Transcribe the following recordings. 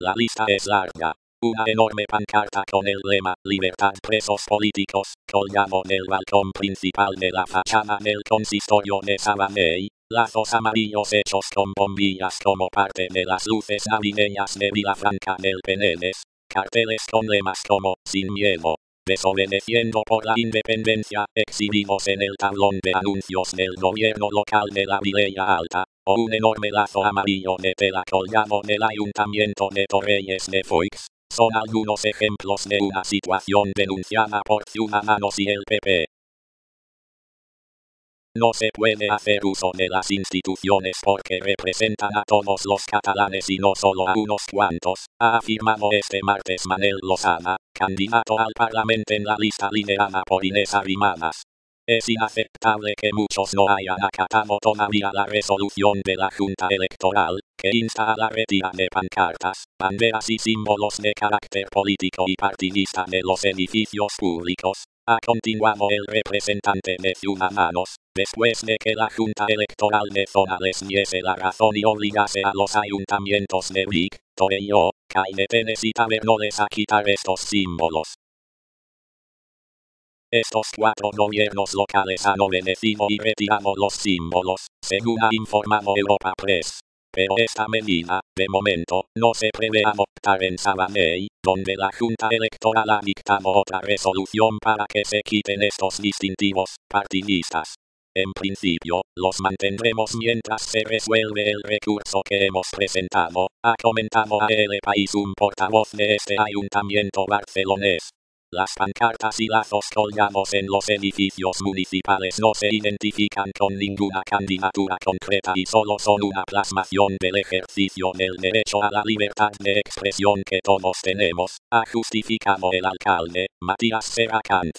La lista es larga. Una enorme pancarta con el lema Libertad presos políticos, colgamos en el balcón principal de la fachada del consistorio de Sabaney, lazos amarillos hechos con bombillas como parte de las luces navideñas de Vilafranca del Penedes, carteles con lemas como Sin miedo, desobedeciendo por la independencia, exhibidos en el tablón de anuncios del gobierno local de la Vilella Alta, un enorme lazo amarillo de tela colgado del ayuntamiento de Torreyes de Foix, son algunos ejemplos de una situación denunciada por Ciudadanos y el PP. No se puede hacer uso de las instituciones porque representan a todos los catalanes y no solo a unos cuantos, ha afirmado este martes Manel Lozana, candidato al Parlamento en la lista liderada por Inés Arrimadas. Es inaceptable que muchos no hayan acatado todavía la resolución de la Junta Electoral, que insta a la retira de pancartas, banderas y símbolos de carácter político y partidista de los edificios públicos, ha continuado el representante de Ciudadanos, después de que la Junta Electoral de Zona les diese la razón y obligase a los ayuntamientos de Vic, Torelló, Cainetenes y Tabernoles a quitar estos símbolos. Estos cuatro gobiernos locales han obedecido y retirado los símbolos, según ha informado Europa Press. Pero esta medida, de momento, no se prevé adoptar en Sabaney, donde la Junta Electoral ha dictado otra resolución para que se quiten estos distintivos partidistas. En principio, los mantendremos mientras se resuelve el recurso que hemos presentado, ha comentado a El País un portavoz de este ayuntamiento barcelonés. Las pancartas y lazos colgados en los edificios municipales no se identifican con ninguna candidatura concreta y solo son una plasmación del ejercicio del derecho a la libertad de expresión que todos tenemos, ha justificado el alcalde, Matías Serracant.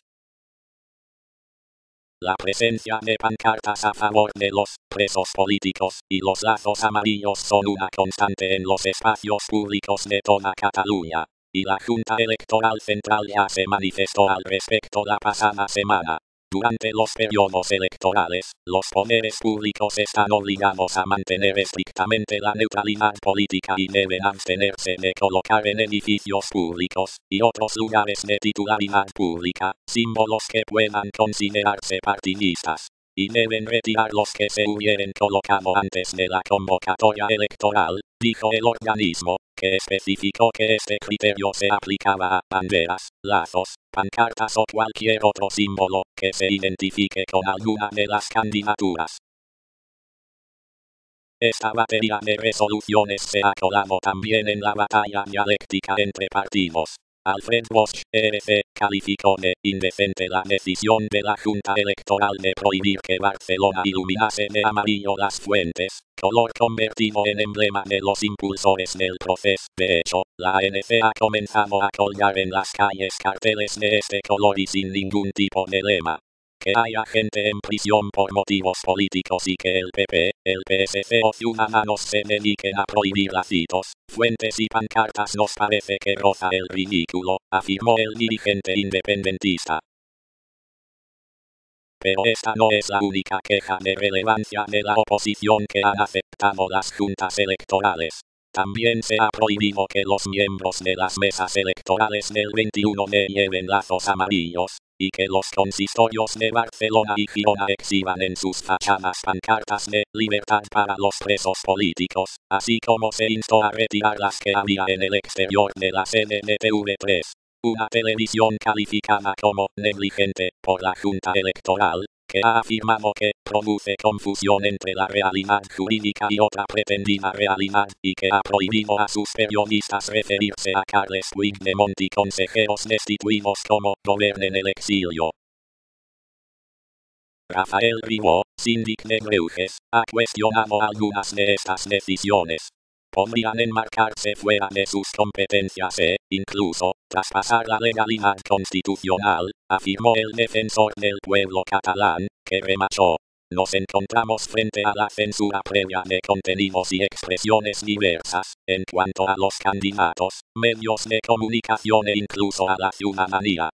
La presencia de pancartas a favor de los presos políticos y los lazos amarillos son una constante en los espacios públicos de toda Cataluña y la Junta Electoral Central ya se manifestó al respecto la pasada semana. Durante los periodos electorales, los poderes públicos están obligados a mantener estrictamente la neutralidad política y deben abstenerse de colocar en edificios públicos y otros lugares de titularidad pública símbolos que puedan considerarse partidistas y deben retirar los que se hubieran colocado antes de la convocatoria electoral, dijo el organismo, que especificó que este criterio se aplicaba a banderas, lazos, pancartas o cualquier otro símbolo que se identifique con alguna de las candidaturas. Esta batería de resoluciones se ha colado también en la batalla dialéctica entre partidos. Alfred Bosch, RC, calificó de indecente la decisión de la Junta Electoral de prohibir que Barcelona iluminase de amarillo las fuentes, color convertido en emblema de los impulsores del proceso. De hecho, la ANC ha comenzado a colgar en las calles carteles de este color y sin ningún tipo de lema que haya gente en prisión por motivos políticos y que el PP, el PSC o Ciudadanos se dediquen a prohibir lacitos, fuentes y pancartas nos parece que roza el ridículo, afirmó el dirigente independentista. Pero esta no es la única queja de relevancia de la oposición que han aceptado las juntas electorales. También se ha prohibido que los miembros de las mesas electorales del 21 de lleven lazos amarillos, y que los consistorios de Barcelona y Girona exhiban en sus fachadas pancartas de libertad para los presos políticos, así como se instó a retirar las que había en el exterior de la sede de TV3. Una televisión calificada como negligente por la Junta Electoral, que ha afirmado que produce confusión entre la realidad jurídica y otra pretendida realidad y que ha prohibido a sus periodistas referirse a Carles Puigdemont y consejeros destituidos como gobiernen el exilio. Rafael Ribó, síndic de Bruges, ha cuestionado algunas de estas decisiones podrían enmarcarse fuera de sus competencias e, incluso, traspasar la legalidad constitucional, afirmó el defensor del pueblo catalán, que remachó. Nos encontramos frente a la censura previa de contenidos y expresiones diversas, en cuanto a los candidatos, medios de comunicación e incluso a la ciudadanía.